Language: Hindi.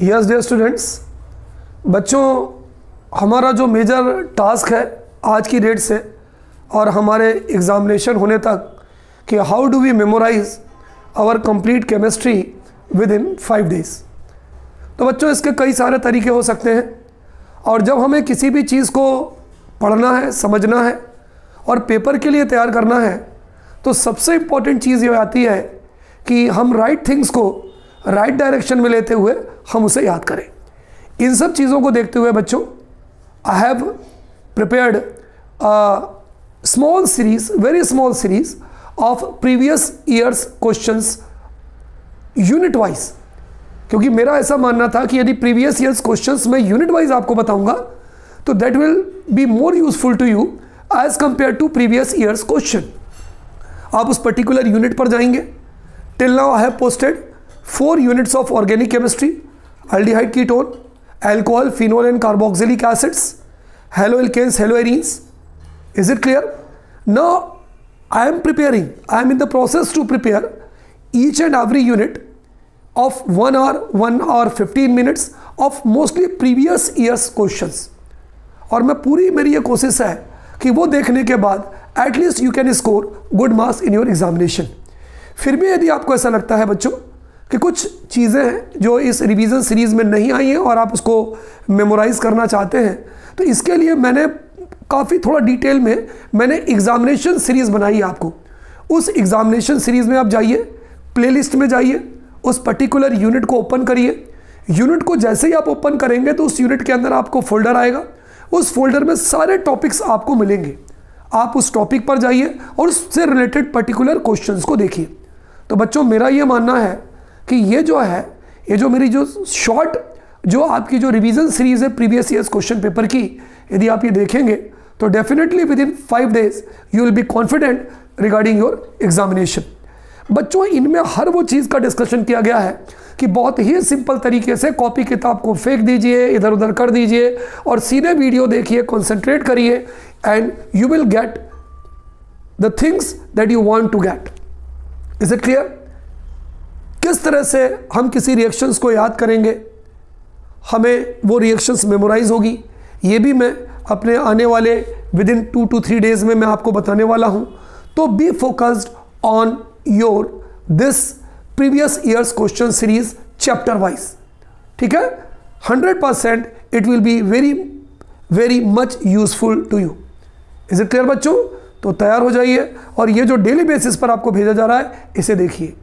यस डियर स्टूडेंट्स बच्चों, हमारा जो मेजर टास्क है आज की डेट से और हमारे एग्ज़ामिनेशन होने तक कि how do we memorise our complete chemistry within five days तो बच्चों, इसके कई सारे तरीके हो सकते हैं और जब हमें किसी भी चीज़ को पढ़ना है, समझना है और पेपर के लिए तैयार करना है तो सबसे इंपॉर्टेंट चीज़ ये आती है कि हम राइट right थिंग्स को राइट डायरेक्शन में लेते हुए हम उसे याद करें। इन सब चीज़ों को देखते हुए बच्चों I have prepared small series very small series of previous years questions unit wise क्योंकि मेरा ऐसा मानना था कि यदि प्रीवियस ईयर्स क्वेश्चंस मैं यूनिट वाइज आपको बताऊँगा तो that will be more useful to you as compare to previous years question आप उस पर्टिकुलर यूनिट पर जाएँगे। Till now I have posted four units of organic chemistry aldehyde ketone alcohol phenol and carboxylic acids haloalkanes haloarenes is it clear न I am preparing I am in the process to prepare each and every unit of one hour one hour fifteen minutes of mostly previous years question और मैं पूरी मेरी ये कोशिश है कि वो देखने के बाद at least you can score good marks in your examination फिर भी यदि आपको ऐसा लगता है बच्चों कि कुछ चीज़ें हैं जो इस रिवीजन सीरीज़ में नहीं आई हैं और आप उसको मेमोराइज़ करना चाहते हैं। तो इसके लिए मैंने काफ़ी थोड़ा डिटेल में मैंने एग्ज़ामिनेशन सीरीज़ बनाई है आपको। उस एग्ज़ामिनेशन सीरीज़ में आप जाइए प्लेलिस्ट में जाइए, उस पर्टिकुलर यूनिट को ओपन करिए। यूनिट को जैसे ही आप ओपन करेंगे तो उस यूनिट के अंदर आपको फोल्डर आएगा। उस फोल्डर में सारे टॉपिक्स आपको मिलेंगे। आप उस टॉपिक पर जाइए और उससे रिलेटेड पर्टिकुलर क्वेश्चंस को देखिए। तो बच्चों, मेरा ये मानना है कि ये जो है, ये जो मेरी जो शॉर्ट जो आपकी जो रिवीजन सीरीज़ है प्रीवियस ईयर्स क्वेश्चन पेपर की, यदि आप ये देखेंगे तो definitely within five days you will be confident regarding your examination बच्चों, इनमें हर वो चीज़ का डिस्कशन किया गया है कि बहुत ही सिंपल तरीके से कॉपी किताब को फेंक दीजिए इधर उधर कर दीजिए और सीधे वीडियो देखिए कॉन्सेंट्रेट करिए and you will get the things that you want to get is it clear किस तरह से हम किसी रिएक्शंस को याद करेंगे? हमें वो रिएक्शंस मेमोराइज होगी। ये भी मैं अपने आने वाले within two two three days में मैं आपको बताने वाला हूँ। तो be focused on your this previous years question series chapter wise ठीक है? Hundred percent it will be very very much useful to you is it clear बच्चों? तो तैयार हो जाइए और ये जो डेली बेसिस पर आपको भेजा जा रहा है, इसे देखिए।